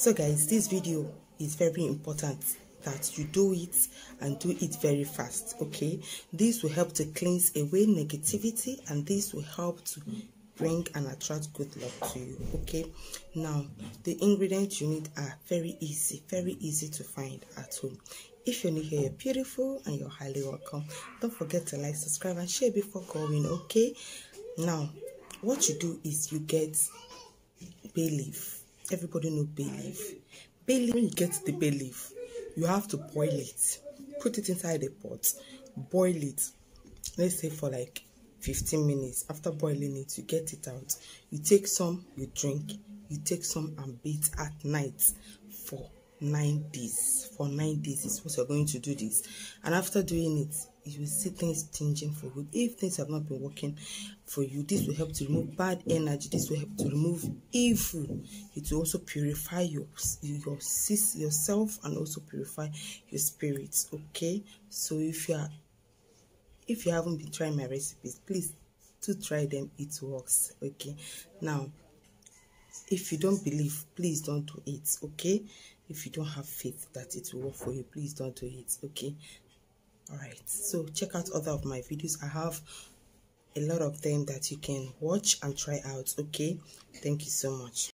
so guys this video is very important that you do it and do it very fast okay? This will help to cleanse away negativity and this will help to bring and attract good luck to you okay? Now the ingredients you need are very easy very easy to find at home. If you're new here you're beautiful and you're highly welcome. Don't forget to like subscribe and share before going okay? Now what you do is you get bay leaf everybody know bay leaf bay leaf when you get the bay leaf you have to boil it. Put it inside a pot boil it let's say for like 15 minutes. After boiling it you get it out. You take some you drink. You take some and beat at night for nine days. For nine days is what you're going to do this. And after doing it you will see things changing for good. If things have not been working for you this will help to remove bad energy. This will help to remove evil. It will also purify your your yourself and also purify your spirits okay? So if you are if you haven't been trying my recipes please do try them. It works okay? Now if you don't believe please don't do it okay? If you don't have faith that it will work for you please don't do it okay all right so check out other of my videos. I have a lot of them that you can watch and try out okay? Thank you so much